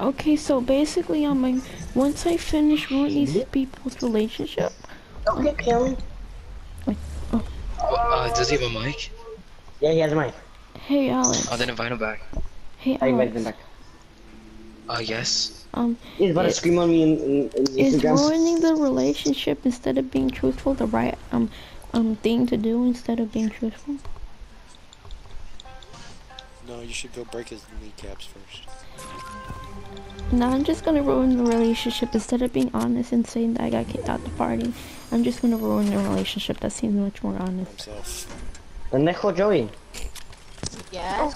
Okay, so basically, I'm like, once I finish ruining these people's relationship, Okay, Kelly. Uh, does he have a mic? Yeah, he has a mic. hey Alex, Oh, then invite him back. hey I invited him Alex, back. Uh, yes. um, He's about to scream on me in, in, in is ruining the relationship instead of being truthful the right um um thing to do instead of being truthful? No, you should go break his kneecaps first. No, I'm just gonna ruin the relationship instead of being honest and saying that I got kicked out the party. I'm just gonna ruin the relationship. That seems much more honest. Himself. Pendejo Joey. Yeah. Oh,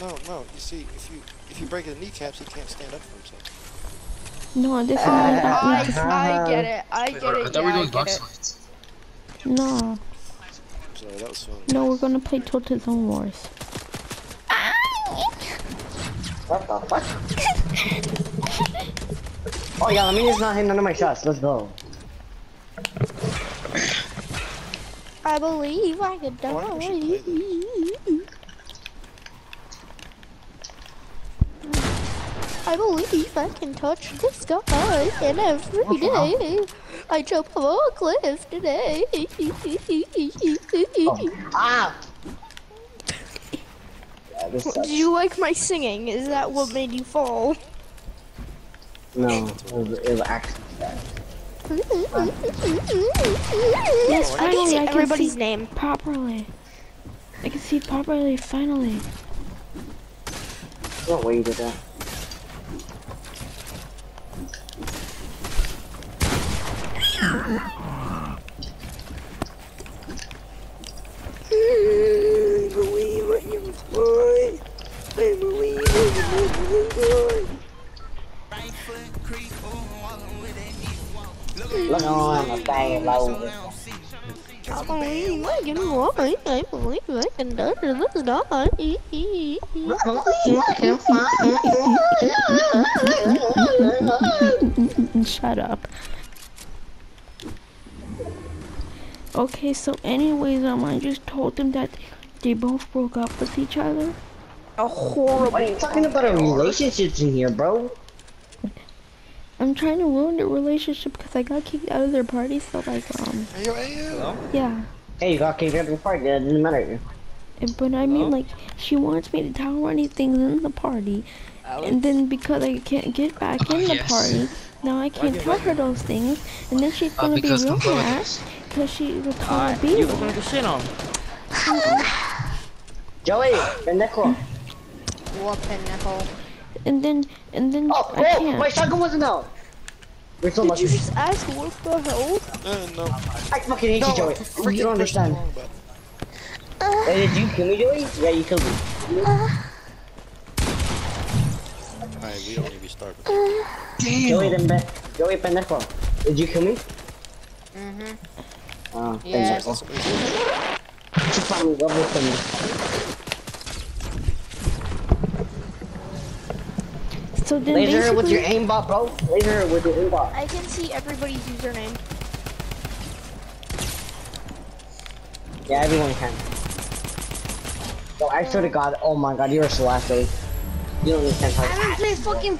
no, no. You see, if you if you break his kneecaps, he can't stand up for himself. No, this is not uh, about me. I, I get it. I Wait, get I it. thought Yeah, we were doing box it. fights. no, I'm sorry, that was funny. no, we're gonna play Total Zone Wars. What the fuck? oh yeah, let me just not hitting none of my shots. Let's go. I believe I could Oh, I think we should play die. I believe I can touch the sky, and every day I jump off a cliff today. Ah! Yeah, this Did you like my singing? Is that what made you fall? No, it was, it was actually sad. Mm-hmm. Yes, I can see I can everybody's see name. properly. I can see properly. Finally. No way you did that. Look on the thing low. I believe I can fly. I believe I can touch the sky. Shut up. Okay, so anyways, um, I just told them that they both broke up with each other. A horrible. Why are you talking about a relationships in here, bro? I'm trying to ruin their relationship because I got kicked out of their party. So like, um, Hey, yo, hey, yo. yeah. Hey, you got kicked out of the party. That didn't matter. And- But I mean, like, she wants me to tell her anything in the party, and then because I can't get back in the yes. party, now I can't tell her those things, and then she's Uh, gonna be because real mad because she was told to Alright, be you there. were gonna get shit on. Joey, and What pinnacle? And then, and then Oh, I oh, can't. my shotgun wasn't out. We're so Did lucky. you just ask what the hell? Uh, no. I fucking hate No, you, Joey. I freaking You don't understand. wrong button. Hey, did you kill me, Joey? Yeah, you killed me. Alright, we don't need to be started. Joey, then be- Joey, pendejo. Did you kill me? Mm-hmm. Oh, Yes. pendejo. Chupa mi huevo, pendejo. So then Laser with your aimbot, bro. Laser with your aimbot. I can see everybody's username. Yeah, everyone can. Yo, I swear to oh. God, oh my God, you're a Celeste. You don't understand how. I haven't played fucking